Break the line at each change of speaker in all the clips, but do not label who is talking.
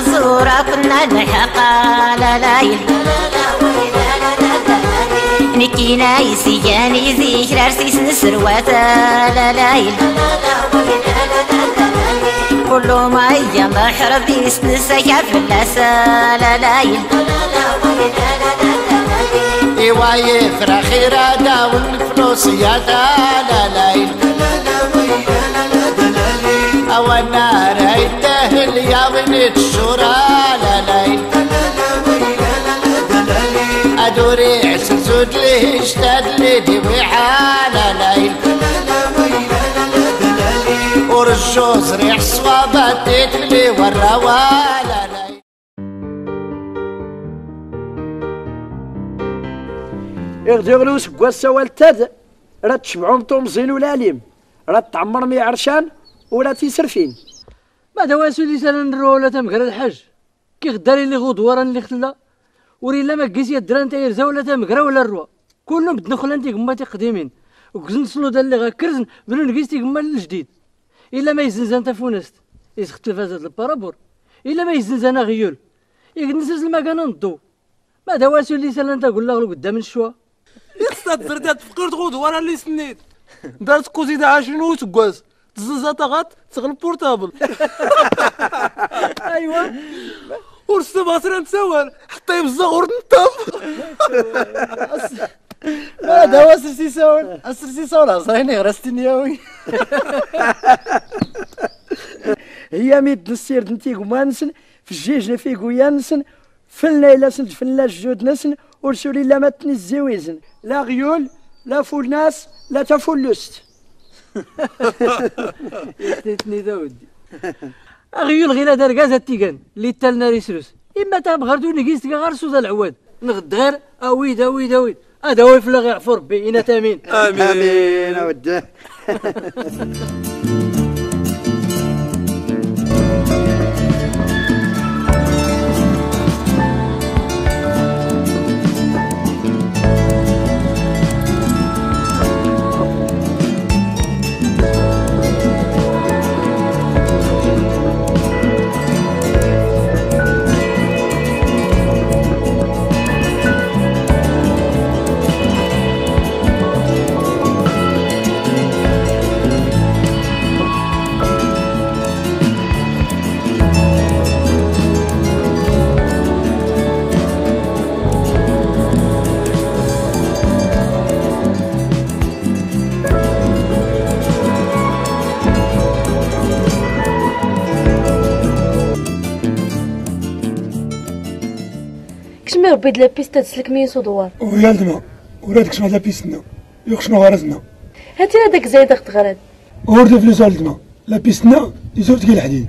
زورا كنا نحقا لا لا نكينا يسياني ذكرى رسيس نسرواتا لا لا كل ما يا محر بيس نسيا في اللاسا لا لا
إيواي فراخي رادا والفلوس يا دلالي أوانا رايته يا بنت الشورى لالي أدوري عسل زود لي اشتاد لي دي وحالالي ورجوز ريح صوابات تتلي والروالالي
يغدغلو سكوا السوال تاد راه تشبعهم طومزين ولا ليم راه تعمر مي عرشان ولا تيسرفين.
ما دواسو اللي سالا نرو ولا تمكر الحاج. كي غداري اللي غدوارا اللي خلا. وري لا ما كيس يدران تايرزا ولا تمكرا ولا الروا. كلهم بدنا انتي كما تقديمين وكزن صلو دا اللي غاكرزن بنو نقيستي كما الجديد. إلا ما يزنزان تفونست. يسخت الفازات البارابور. إلا ما يزنزان غيول. يكنسز المكان نضو. ما دواسو اللي سالا انت قول له قدام الشوا.
يخصها زردات فقرت غود ورا اللي سنيت. دارت كوزي دا عشرين تزنزا تغات تغلب بورتابل.
ايوا
ورسم باصرة نتسوال. حتى يبزا غور نطاب
هذا هو سرسي ساول السرسي ساول عصايني غرستني ياوي هي ميد نسير دنتي قمانسن في الجيج في قويانسن فلنا إلا سنت فلنا جود نسن. ورسولي لا ما تنزيويزن لا غيول لا فول ناس لا تفلست
يحتيتني ذا ودي اغيول غير دار غازا تيغان اللي تالنا ريسروس إما تام غردو نقيس غير سودا العواد. نغد غير أويد أويد أويد. هذا هو يفلغ يعفو ربي إنا تامين.
آمين. اودي
كشمي ربي د لابيستا تسلك ميس ودوار
ويالدنا وراد كشما لابيسنا يخشنا غرزنا
هاتي هذاك زايد اخت غراد
ورد فلوس والدنا لابيسنا يزور تقيل الحديد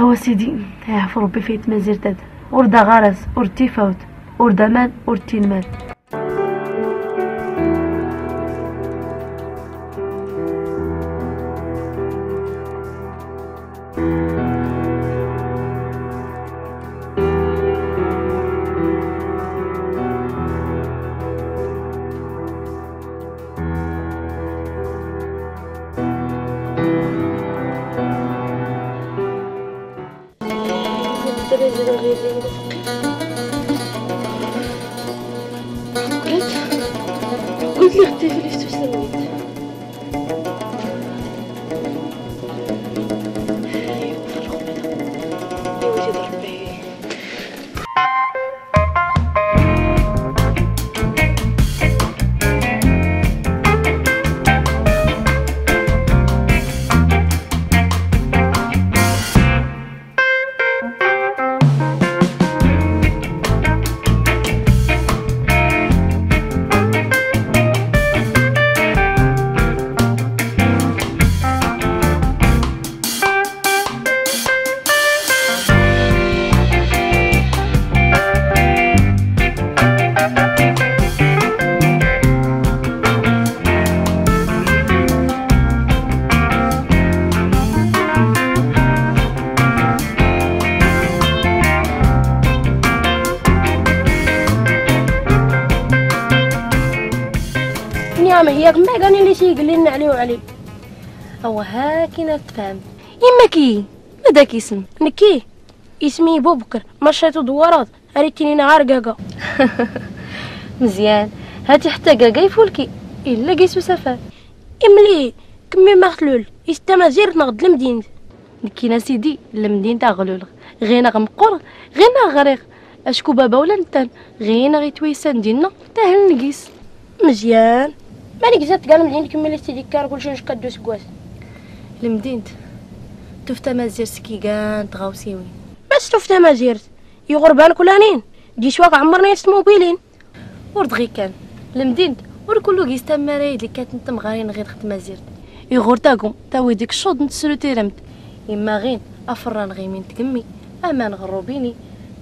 هو سيدي يعفو ربي فيت ما زرتاد وردا غرز ورد تيفاوت ورد أمان ورد تينمان
تيقول لنا عليه وعليه
أو ها كاين تفهم. اما كي ماذا كيسم
نكي اسمي بوبكر مشيتو دوارات. ريتيني نهار كاكا
مزيان. هاتي حتى كاكا يفولكي. إلا قيسو سفر
إملي كمي مغتلول. يستما زير نغد المدينة.
كينا سيدي المدينة غلول غينا غمقور غينا غريق. أشكو بابا ولا نتان. غينا غي تويسان ديالنا تاهل نقيس.
مزيان. مالك زاد كاع المدينة كمي اللي تيديك كار كلشي نشكدو سكواس
المدينة. تفتا مازير سكيكان تغاوسيوين
بس شفت ما زيرت يغربان كلانين. دي شواك عمرنا يستموبيلين
ورد غي كان. المدينة. ور كلو كيستا مرايد اللي كانت نتم غارين غير خدمة زيرت يغور تاكم تاوي ديك الشوط نتسلو تيرمت. إما غين. أفران غي من تكمي أمان غروبيني.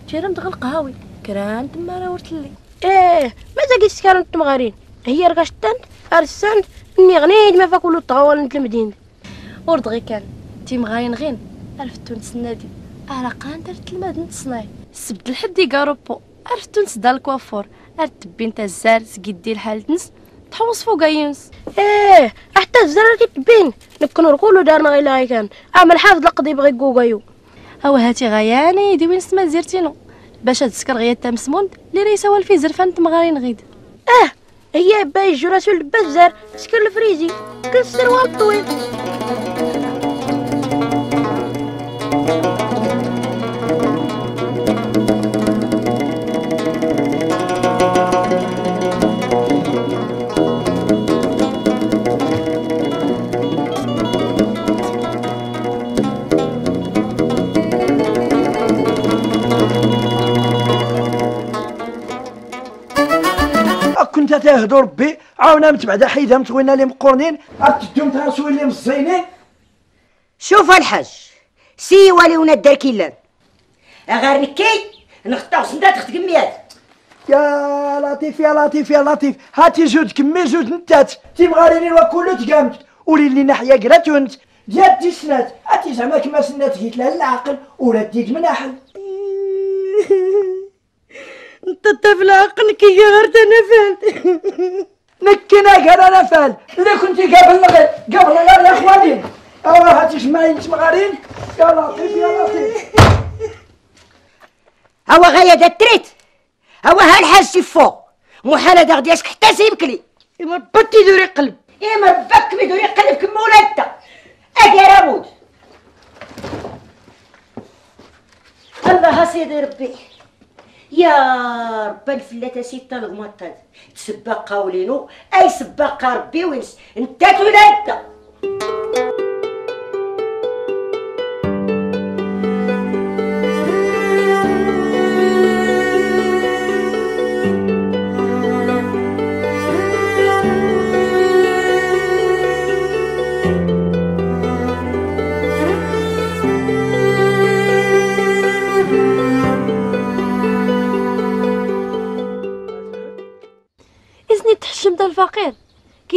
تيرمت غل قهاوي. كران تما راه ورتلي
إيه. ماذا قيس كانوا هي رقشتن ارسنت اني غنيد ما فاكولو طوال نت المدينة.
ورد غي كان تيم غاين غين. عرفت تونس النادي أرقان درت الماد نتصناي الحد يقاربو عرفت تونس دا الكوافور. عرفت بنت الزار سقيدي الحال تنس. تحوص فوق يونس.
إيه حتى الزرار كتبين نكونو نقولو دارنا غير لاي كان. عمل حافظ لقضي بغي كوكايو
هو هاتي غياني دي وين سما زيرتينو باش تسكر غيا تامسموند اللي ريسا والفي زرفان تمغارين غيد.
آه هي باي جراسو البزار سكر الفريزي كالسروال الطويل
تهدو ربي عاونا متبعدا حيدها متوينا لي مقورنين ارتدوم تراسوي لي مزينين.
شوف الحاج سي ولي وناد دار كيلان غير نكي نختار سندات خت كميات
يا لطيف يا لطيف يا لطيف. هاتي جود كمي جود نتات. تيم غارينين وكله تقامت. ولي اللي ناحية قراتونت ديال دي سنات هاتي زعما كما سنات جيت لها العقل ولا ديك مناحل
انت الطفل عقلك يا غير تنفل
نكينا غير أنا فال. اللي كنتي قبل غير قبل غير يا إخواني. آه هاتي جماعين تمغارين يا لطيف يا لطيف.
هو غاية دا التريت. هو هالحاج سي فوق محال هذا غادي حتى سيبكلي
إما بطي دوري قلب
إما ربك ميدوري قلب كما ولادتا أدير أموت الله سيدي ربي. يا رب الفلاتة ستة الغمطات تسبق قولينو أي سبق ربي وينس. انت
إذني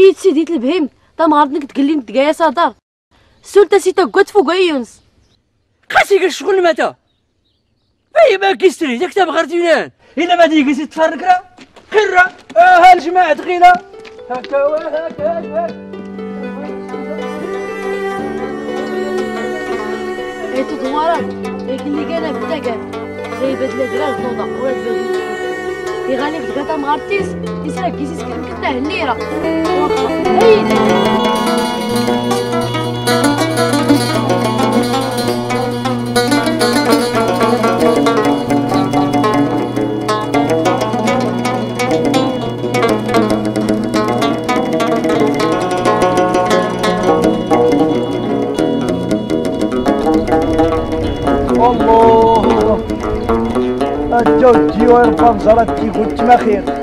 كي تسيديت البهيم تا مغارتنك تقلي نتقايا صدر سولتا سيتا قد فوق يونس
خاصك الشغل متى باي ما كيستري داك تا بغرتينان إلا ما ديكي تفرق راه. خير راه. آه هالجماعة تغينا هكا وهكا هكا
اي تدوارات لكن اللي كان بدا كان غيبات لا دراج نوضا ولا تبادل يغالي في دكاتا مغارتيس يسرق كيسيس كلم كتا هليرة واخا هيدا
تيقول تما خير.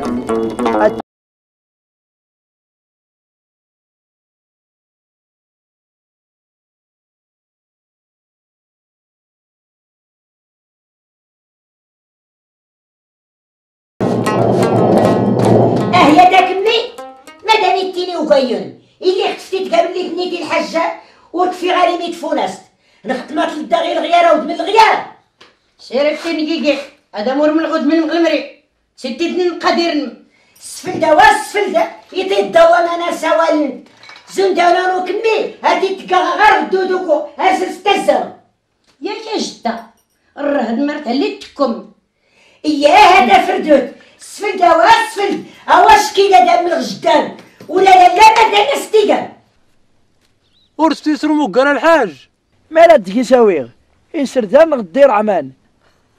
ورث يسر مقر الحاج.
مالا تجي ساويغ. يسر دام غدير عمان.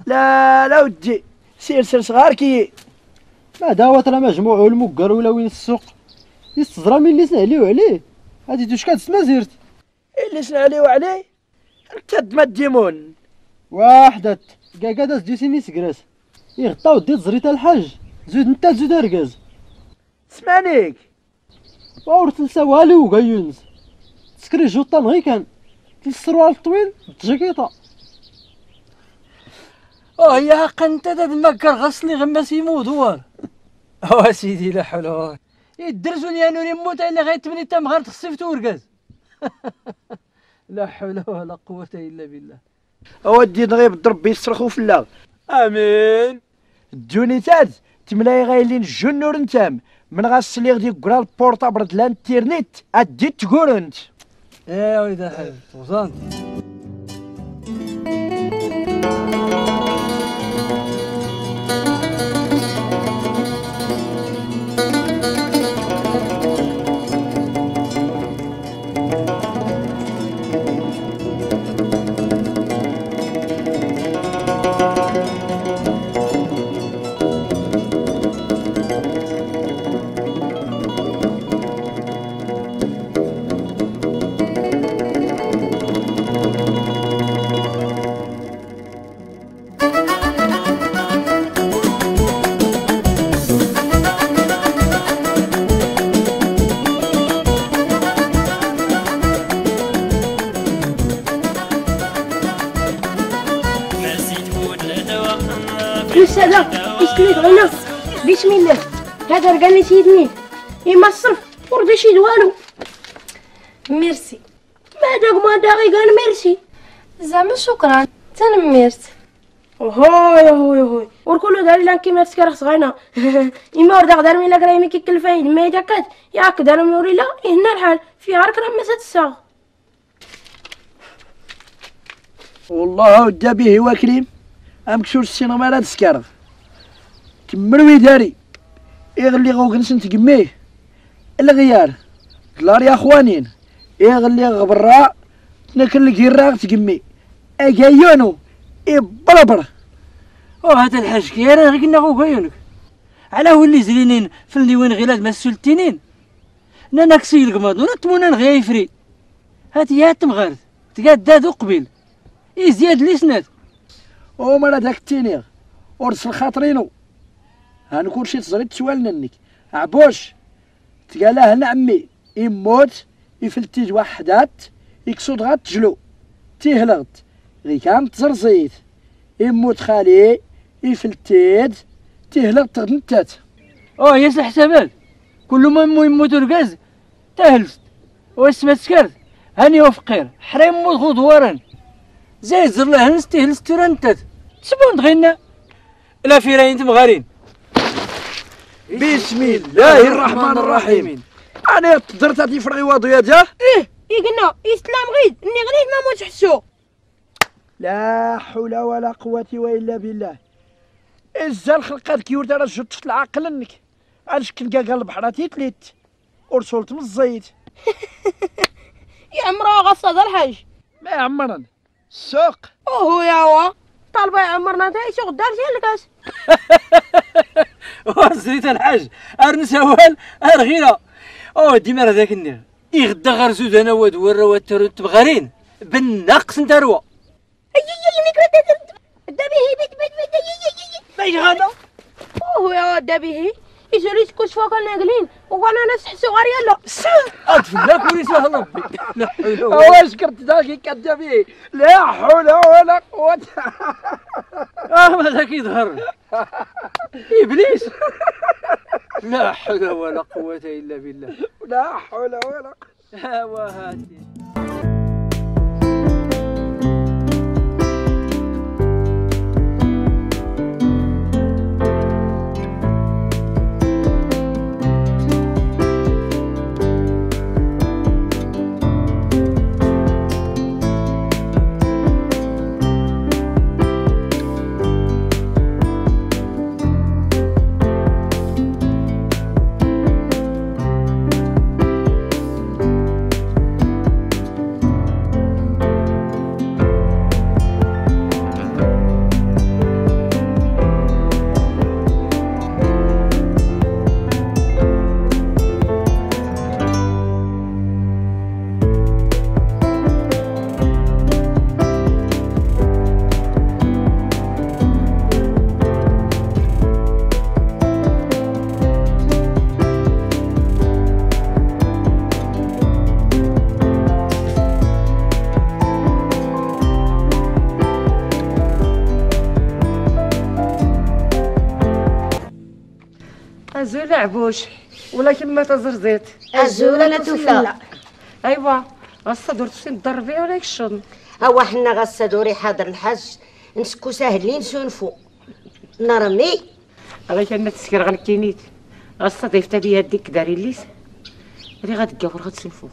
لا لا ودي. سير سير صغار كي.
ما داوت راه مجموع المقر ولا وين السوق. يستزرى من اللي سهليو عليه هادي دوش كتسمى زيرت.
اللي سنعليو عليه انت ما ديمون
واحدة. كاكا داز ديسيني سكراس يغطاو ديت زريتا الحاج. زود انت زود اركاز
سمعنيك
واور تنسى والو كا يونس. غي كان السروال الطويل بالجاكيطة
آه يا حق انت داد مكر غسلي غماس يموت هو. آه سيدي لا حول ولا يدرسوا لي انو يموت إلا غيتبني تم غير تخصيف توركاز لا حول ولا قوة إلا بالله.
اودي نغيب ربي يصرخو في الله
آمين.
الجونيتات تملاي غايلين الجنور نتام من غاسلي غدي يقرا البورطابل د الانترنت أدي تقولنت
يا وليد الحاج وصلت؟
شكرا. تنميرت
هاي هاي هاي وركلو داري لأن كيما تسكر صغينا. إما ورد غدار من لاكراي مي كيكل فايد. ما يدكات ياك دار موري لا. هنا الحال. في عرك راه ما تساغ
والله ودا به واكليم أم كشور السينما لا تسكر كمل داري. يغلي غوكنس نتقميه الغيار دلار يا أخوانين. يغلي غبراء ناكل الكراغ تقمي. اكايونو يبربر
أو هذا الحاج كي أنا غير قلنا غو عيونك على ولي زلينين في اللي وين غيلاد ما السلتينين نانا كسي القماض ونا تمونا نغيا يفري هاتي يا تمغارد تقاد دادو قبيل. إي زياد لي سناد.
ومرا داك التينيغ. ورسل خاطرينو هنكون شي تزريد سوالنا نك. عبوش تقالا هنا عمي. يموت يفلتيج وحدات يكسود غات تجلو تيهلغت. غي كان تزرزيت يموت خالي يفلتيد تيهلغت غنتات
أوه يا حسابات. كل ما مو يموت رقاز تهلست. واسمها سكرت هاني وفقير حريم موت غدوارا زايد زر له هلست تهلست ترنتت تسبون تغينا. لا في راين تمغارين
بسم الله الرحمن الرحيم. أنا تدرت هادي فرغي واضيات ها
إيه يقلنا يسلام غيد. إني غنيت ما موت حسو.
لا حول ولا قوة إلا بالله. الزال خلقات كيورد راه جدت العقل إنك. علاش كنلقى قال البحر تيتليت ورسولت من الزيت.
يا عمرها غصة ذا الحاج.
ما عمرن السوق
أوه يا وا. طالبة يا عمرنا تا يسوق دار زي الكاس.
وزريت الحاج. ارنس هوال ارغيرة أو ديما راه ذاك النير. يغدا غير زود أنا واد ورا واد تبغارين. بالنقص نتاروى
اي اي اي ميكرو دابي هي بيت بيت بيت اي اي اي
باش غادا
اوه يا دابي يسولي تكوش فوق ناقلين وأنا ناس حسو غير يلا
اطفلاك ولي سهل ربي لا حول ولا
واش كرت داكي كدابي لا حول ولا قوة
آه ما ذاك يظهر ابليس لا حول ولا قوة. الا بالله
لا حول ولا قوة
ها وهاتي
لعبوش ولكن ما تزرزيت
الزولة تفلا
ايوا غصة درت شي نضربي ولا يكشن
هو حنا غاسا دوري حاضر الحاج. نسكو ساهلين سونفو نرمي.
غير كان تسكر غنكينيت غصة ضيفتا بيا ديك داري الليس. اللي غتقاور غتسنفو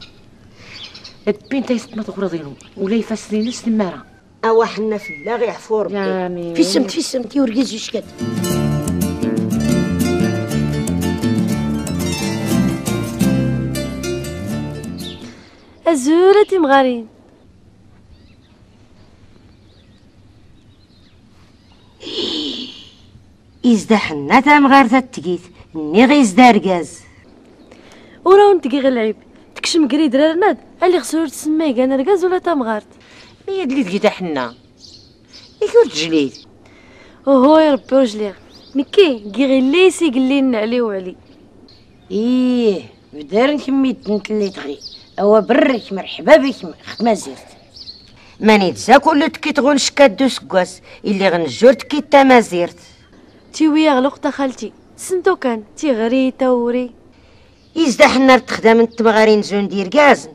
البين تيست ما تغرضينو ولا يفسرين المارة.
هو حنا فلا غيعفو ربي
آمين.
في السمت في السمت يورقز وشكات
أزولة مغارين
إزدا حنا تامغار تتقيت ني غيزدا رقاز
وراو نتقي غير العيب تكشم قري درارناد اللي خسروا تسمى كان رقاز ولا تمغارت
هي اللي تقيتا حنا يكون تجليد.
وهو يا ربي رجلي نكي كي غير ليسي لي عليه وعلي
إيه بدار كميت نتلي تغي. أوا برك مرحبا بك خدمة زيرت. ماني تزا كل تكي تغون شكات دو سكواس اللي غنجور تكي تا زيرت.
تيوي يغلق تا خالتي سنتو كان تيغري توري
إزدا حنا تخدم نتمغارين زون دير كازن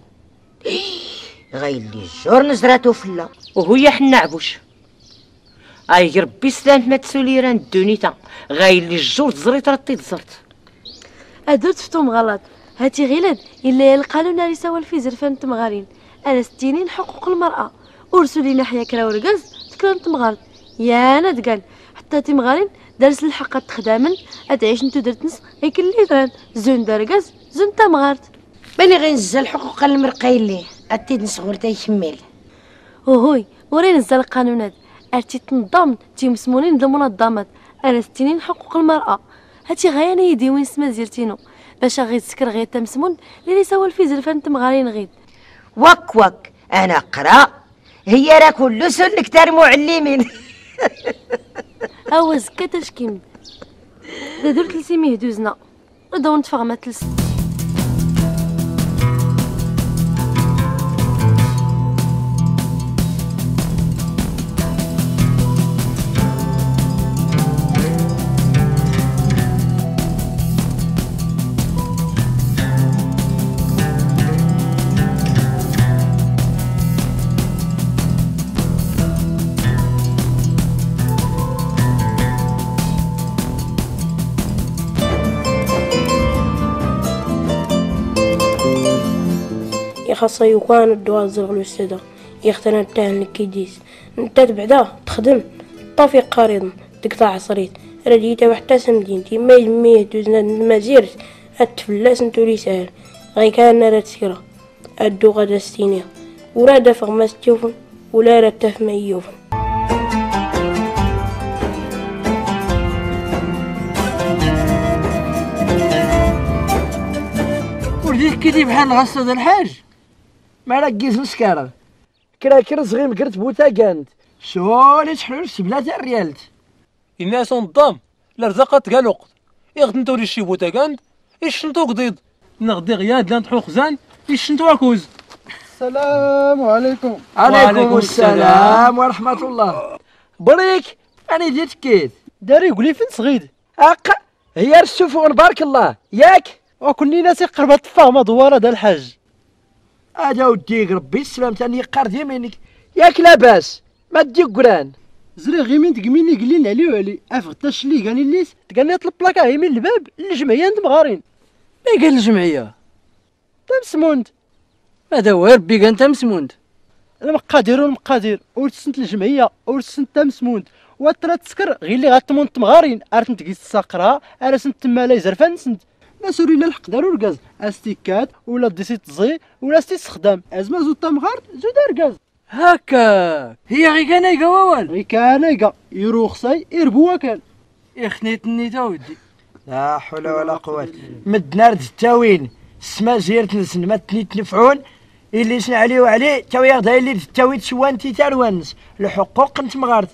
غايلي الجور نزراتو فلا
وهي حنا عبوش. أي ربي سلامت ما تسولي راه الدونيتا غايلي الجور تزريت راه تيتزرت
أدرت فتوم غلط. هاتي غيلاد القانون اللي سوى في زرفان تمغارين. أنا ستينين حقوق المرأة. أرسل لي ناحية كرا ورقاز تكرم تمغارت يا ندقال حتى تمغارين درس الحق تخدامن. أتعيش نتو درتنس هيك اللي دران زون درقاز زون تمغارت
باني غينزل حقوق المرقى اللي أتيد نصغر تيكمل
وهوي ورين نزل القانونات أرتي تنظم تيمسمونين ذا المنظمات أنا ستينين حقوق المرأة. هاتي غايانا يدي وين سما زيرتينو. باش غير تسكر غير تمسمون اللي سوى في زلفان تمغارين غيد
وك وك أنا قرا هي راه كل سن كتار معلمين.
أوا زكا تشكيم دا درت لسيمي هدوزنا ردو نتفغ ما تلس
يخص يكون الدواء الزرق الوسادة يختنا تاع الكيديس أنت بعدا تخدم. طافي قريض تقطع عصريت. رديتا وحتى سمدينتي ما يدميه دوزنا مازيرت التفلاس نتولي سهل غي كان راه تسكرا أدو غدا ستينيا ورا دافغ ما ستيوفن ولا راه تاف ما يوفن.
ولديك كي بحال غصة الحاج.
ما ركز مسكرة كرا كرا صغير مقرت بوتا كانت. سولي تحلول سبلات الريالت.
الناس نظام لا رزقت قال وقت. يغدن تولي شي بوتا كانت إيش نتو قضيض. نغدي غياد لا نطحو خزان إيش نتو أكوز.
السلام عليكم.
وعليكم
عليكم السلام. ورحمة الله. بريك أنا جيت كيت.
داري يقول فين صغيد؟
أق هي السفن بارك الله. ياك.
وكوني ناسي قربة الفهم دوارة دا الحاج.
أجا وديك ربي السلام تاني قرد يمينك. ياك لاباس ما تديك قران.
زري غي من تقميني قلين علي وعلي. أفغ تشلي قاني الليس. تقالني طلب بلاكا هي من الباب الجمعية انت مغارين. ما قال الجمعية؟ تمسموند هذا هو ربي قال تمسموند المقادير والمقادير. ورسنت الجمعية ورسنت تمسموند وترى تسكر غير اللي غاتمون تمغارين أرت نتقيس الساقرا ارسنت تما لا يزرفان سنت. لا سوري لا الحق دارو ركاز استيكات ولا ديسي تزي ولا ستي استخدام أزما زود تمغار زود ركاز هكا. هي غي كان ووال. غي كان يروخصي يربوا كان يخنيت النيتا ودي.
لا حول ولا قوة. مدنا رد التاوين. السما زيرت نسن ما تني تنفعون. اللي سن عليه وعليه تاوي غدا اللي تاوي تشوان تي تاروانس الحقوق انت مغارت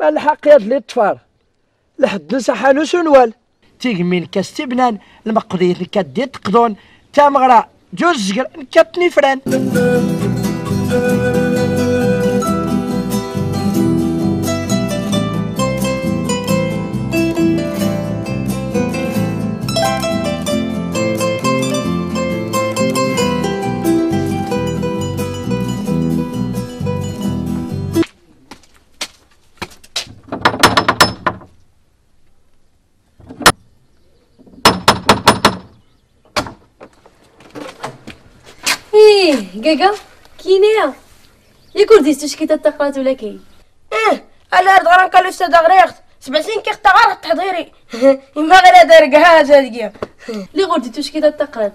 ما الحق يا اللي تفار لحد نسا حانو سنوال تيغمين كاستي بنان المقضية كدي تقضون تا مغرا جوز زقر كاتني فران.
إيه كاكا كينيا. يا كرديستو شكيت التقرات ولا كي
آه على هاد غران قال الاستاذ غريخت سبع سنين كيخت غير التحضيري إما غير هذا رقعات هادي
لي غرديتو شكيت التقرات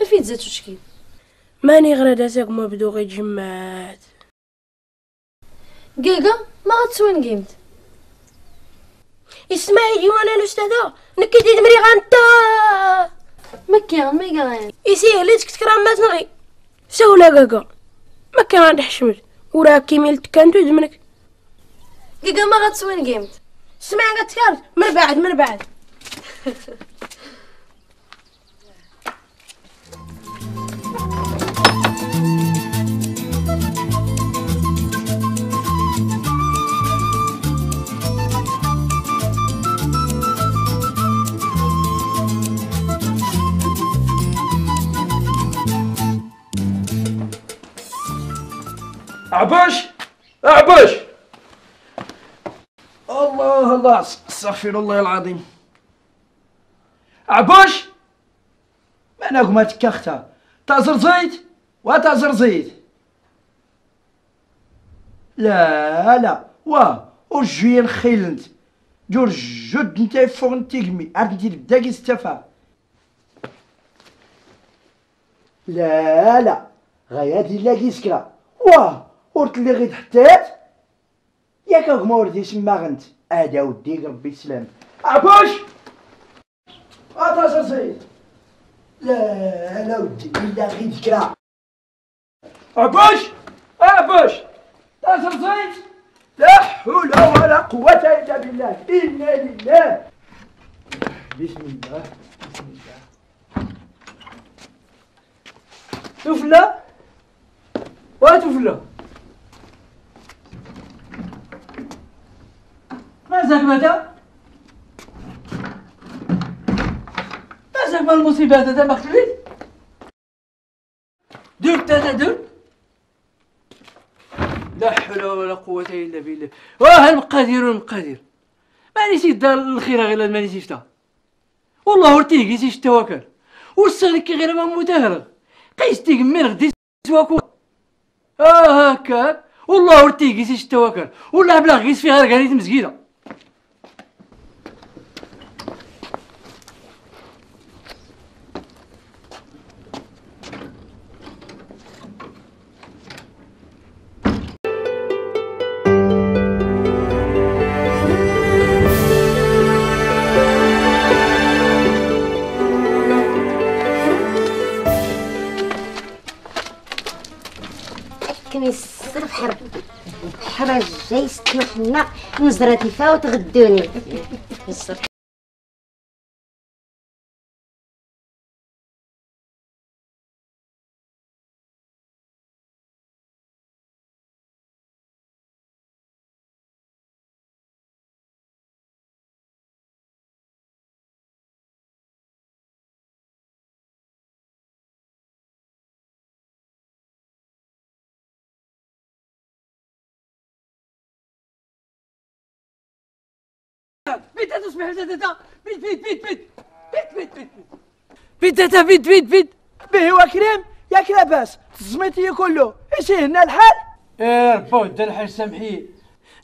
أفيد زاتو شكيت
ماني غير هذاك ما بدو غير جمعات
كاكا ما غتسوين قيمت.
اسمعي ديوان الأستاذة. نكدي دمري غانتا.
ما كان ما يقران
يسيه ليتك ما تنغي سهولة غاغا ما كان عند حشمت. وراه كيميلت كان زمنك
منك. ما غتسوين قيمت
سمع قالت من بعد من بعد.
عباش! عباش! الله الله استغفر الله العظيم. مانك ما تكختا تازر زيت وتازر زيت لا لا. واه وجوين خيلنت جور جد انت فوق نتيقمي. عاد انت بداكي استفا لا لا. غاياتي لاقي سكرا. واه ورت اللي غير حتات ياك ما وردي سما غنت ادا وديك ربي يسلم عباش اتا سيد لا لا ودي الا غير ذكرى عباش عباش تاسر زيد لا حول ولا قوة إلا بالله إنا لله بسم الله بسم الله
تفلة وتفلة مازك متى مازك ما المصيبة هذا؟ دابا قتلي دير تا دير. لا حول ولا قوة إلا بالله. واه المقادير والمقادير ما نسيت دار الخيرة غير ما نسيت والله ورتيك نسيت التواكل كي غير ما متهرغ. قيستيك من غدي سواكو آه هكاك والله ورتيك نسيت التواكل ولا بلا غيس فيها
غير قاليت لنا نزرات تغدوني. وتغدوني
بيت تصبح تاتا بيت بيت بيت بيت بيت بيت بيت بيت تاتا بيت بيت بيت
به وكريم ياك لاباس تزميتي كله إيش هنا الحال
إيه ربا دا الحاج سامحي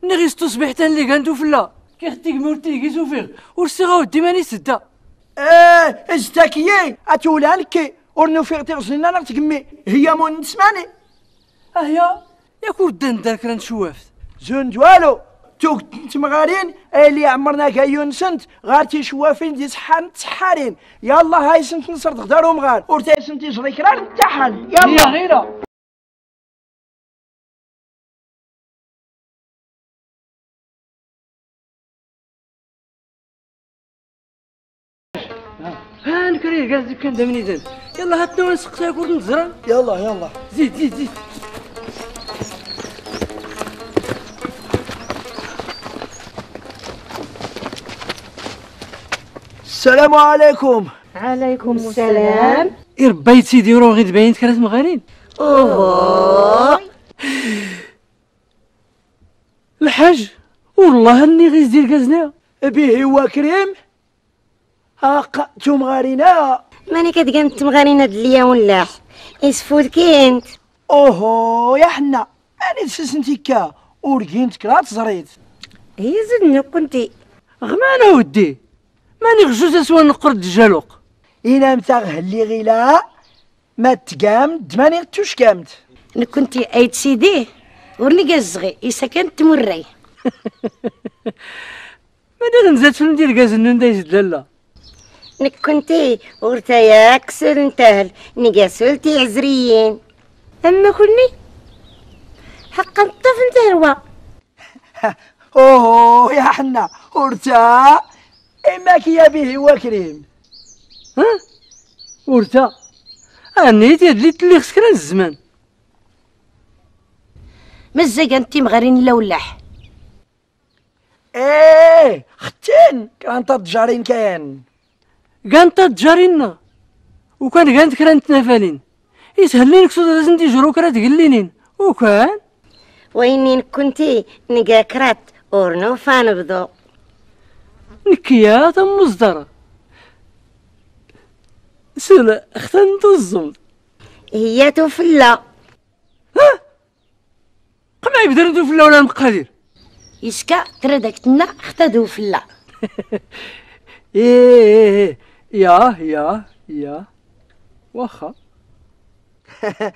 نغيس تصبح تان اللي كانتو فلا كي خديك مورتي كي سوفيغ ورسيغا ودي ماني سدا
إيه ازتاكيي اتولا لكي ورنو في غتغزلنا أنا تقمي هي مون نسمعني
اهيا ياك ودان دار كرا نشوافت
زون والو توك تمغارين اللي عمرنا كايون سنت غارتي شوافين دي صحان تسحارين يلا هاي سنت نصر تغدارهم غار. ورتاي سنت يجري كرار التحال يلا
غيرة. ها نكري جالس كان دمني زين يلا هات نوع نسقسا كورد نزرا
يلا يلا
زيد زيد زيد.
السلام عليكم.
عليكم السلام.
يربيت سيدي وراه غير باين كانت مغارين
اوه
الحاج والله أني غير دير كازنا
به وكريم هاق تمغارينا
ماني كتقام تمغارين هاد اليوم ولا؟ اسفوت كنت
أوهو يا حنا. ماني تسسنتي كا ورقينت كرات زريت
هي زدنا كنتي
غمان ودي. ماني غجوز سوا نقرد الجلوق
إلا متاغ اللي غيلا؟ ما تقامت ماني غتوش قامت
كنتي أيت سيديه ورني قزغي يسكن تمري.
ماني غنزات في ندير كاز النون يزد لالا؟
نك كنتي ورتايا كسر نتهل نقاسولتي عزريين. أما كني حقا الطفل تهروا
أوه يا حنا ورتا إماك يا به وكريم
ها؟ ورتا انيت يد لي تلي خسكرا الزمان.
مزق انتي مغارين لولاح
إيه ختين. كان تجارين كان
كانت تجارينا وكان كانت كرانت نفالين يسهلين كسود لازم تجرو كرا تقلينين. وكان؟
وينين كنتي نقا كرات ورنو فان بدو
نكيات مصدر سلا أختنت الزمد
هي توفلا
قمع يبدر في ولا المقادير
يسكا تردك تنا اختدو فلا
إيه إيه إيه. يا يا يا. واخا.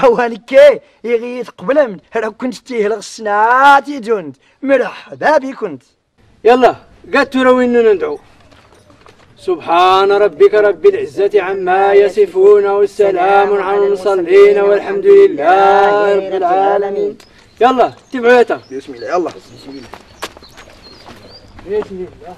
هوالك يغيث قبل من. راه كنت تيهل غسنات يدوند مرحبا بي كنت.
يلا. قد وين ندعو. سبحان ربك رب العزة عما يصفون والسلام على المرسلين والحمد لله رب العالمين. يلا تبعوا.
بسم الله يلا. بسم الله
بسم الله.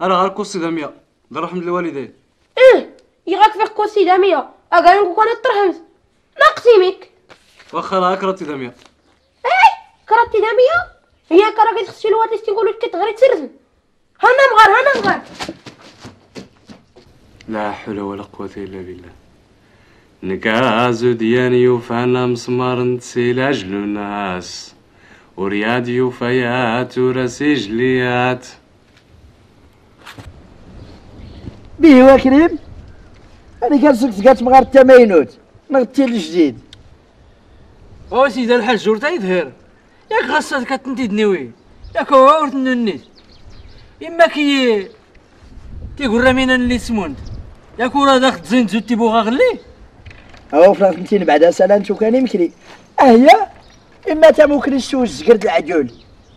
أنا غير كوسي دامية دار رحمة الوالدين
آه يغاك فيك كوسي دامية اقال نقول أنا ترحمت ناقصي ميك.
واخا راه كرهتي دامية
إيه؟ كراتي دامية هي كرا كتغسل الواتيس تيقولوا لك كتغري تسرزن هنا مغار هنا مغار.
لا حول ولا قوة إلا بالله. نكازو ديان يوفانا مسمار نتسيلاج الناس. ورياد يوفيات ورسيجليات
به وكريم أنا كنسك قالت مغار التماينوت نغتي الجديد
أو سيدي الحاج جورتا يظهر ياك غصات كتنتي دنيوي ياك هو ورت ننيت اما كي تيقول راه مين اللي سمونت ياك ورا داخل تزين تزود تيبوغا غلي
هو فلانتين بعدا سلامتو كان يمكري اهي اما تا ممكن السوز زقرد العجول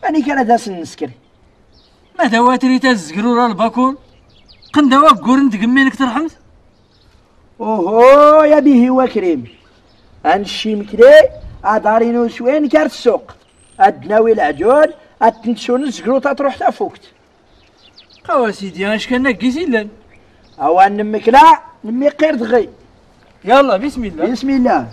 اني كان داس النسكر
ما دوا تريتا الزقرورا الباكور قندوا كورن تقمينك ترحمت؟
أوهو يا به وكريم أنشي مكري ادارينو شوين كارت السوق أدناوي العجول اتنشون الزقروطة تروح تفوكت
قوا سيدي اش كان نقيسي لأن
أوان نمك لا نمي قير دغي.
يلا بسم الله.
بسم الله.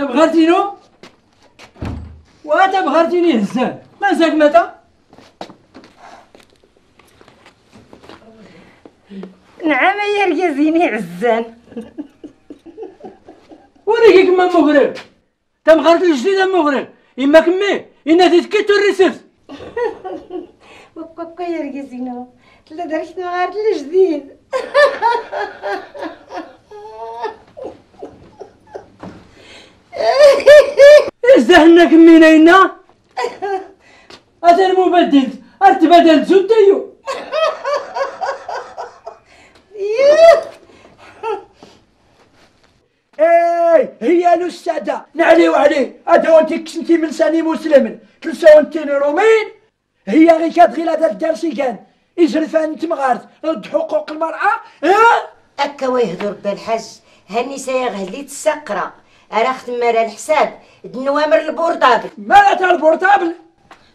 تبغرتينو وتبغرتيني هزان ما زاك متى
نعم يا رجزيني عزان.
وريك كما مغرب. تبغرت الجديد مغرب؟ إما كمي إنا تتكت الرسل
وكوكو يا رجزينو لا درت نغار الجديد.
ازدهنا كمينا إنا؟ هذا المبدل ارتبدل زوديو
إيه هي الأستاذة. نعليو عليه هذا وانت كسنتي من سني مسلم تلسا وانتين رومين؟ هي غير كتغيل هذا الدرس كان. يجرف انت مغارت ضد حقوق المرأة؟ ها
أكا ويهضر بالحج هالنساء غهليت السقرة أرا ختم مرا الحساب دنوامر البورطابل
مالها تاع البورتابل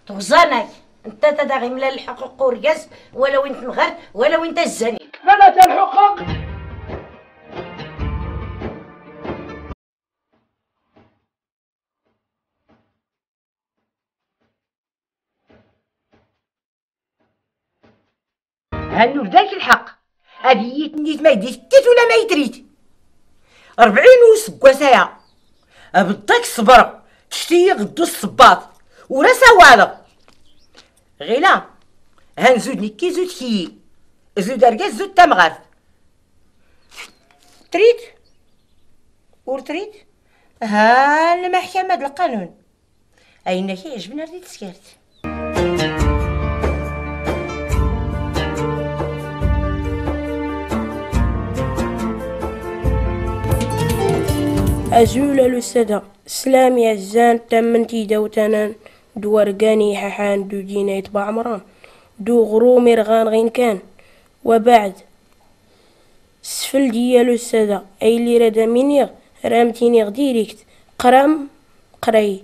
تغزانك أنت تدغي ملا الحقوق ورقص ولا وين تنغر ولا وين تزني.
لا الحقوق؟
هانو ذاك الحق؟ هذه يتنيت ما يديت تيت ولا ما يتريت؟ أربعين وسكواسايا أبداك الصبر تشتي غدو الصباط. ورا سوالغ غيلا. هان زود نكي زود كي. زود أرقاز زود تمغرف تريد؟ ور تريد؟ ها المحكمة القانون. أين كي عجبنا رديت
أزول السدا سلامي الزان تمنتي دوتنان دوارقاني ححان دو دينا يتبع عمران. دو غرومي رغان غين كان. وبعد سفل ديالو السدا أي اللي ردا مني رامتيني غديريكت قرام قراي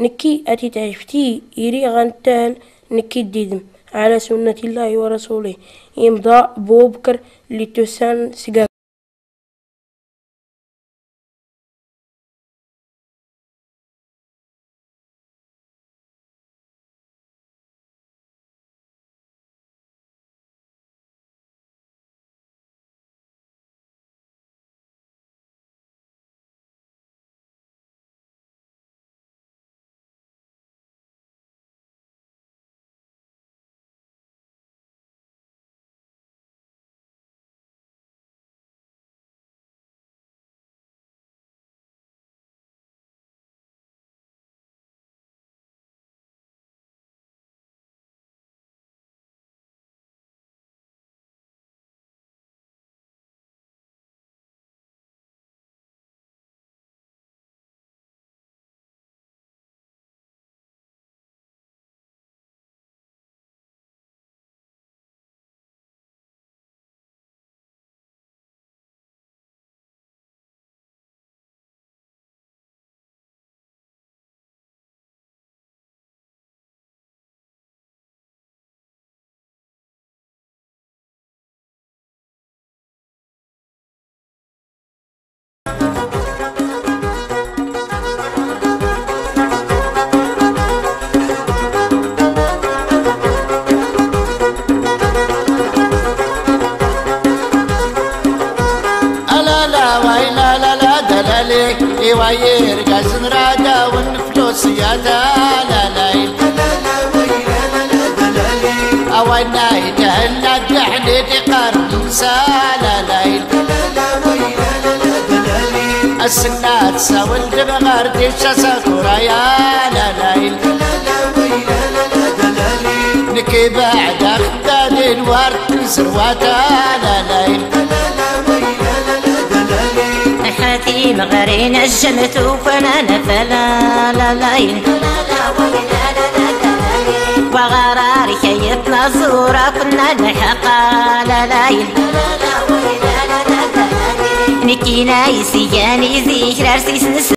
نكي أتي تعشفتي يري غنتال نكي ديدم. على سنة الله ورسوله. يمضى بوبكر لتسان سقا
إيواير قاسن رادا ونفلو سيادا لا لا أوينا يدهنا دحني دقار ننسى لا لا السنات ساول دبغار ديشا ساكورا يا لا لا نكي بعد أخداد الورد سرواتا لا لا
حاتي مغرين الجنة فنانا فلا لا لا وغرار كيتنا زورا كنا نحقا لا لا نكينا يسياني زيكرار سيسنس